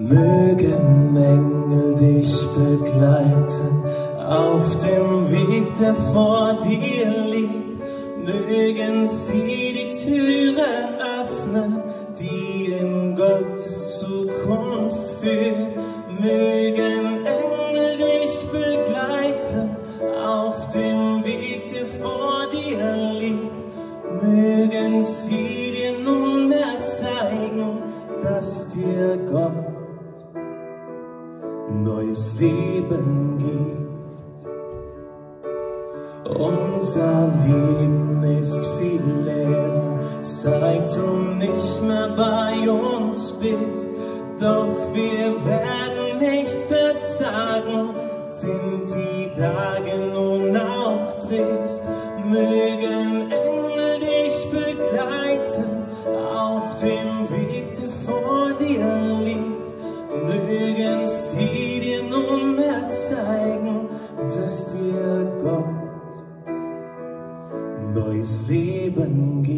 Mögen Engel dich begleiten auf dem Weg, der vor dir liegt. Mögen sie die Türe öffnen, die in Gottes Zukunft führt. Mögen Engel dich begleiten auf dem Weg, der vor dir liegt. Mögen sie dir nunmehr zeigen, dass dir Gott neues Leben gibt. Unser Leben ist viel leer, seit du nicht mehr bei uns bist. Doch wir werden nicht verzagen, sind die Tage nun auch trist. Mögen Engel dich begleiten auf dem Weg, der zeigen, dass dir Gott neues Leben gibt.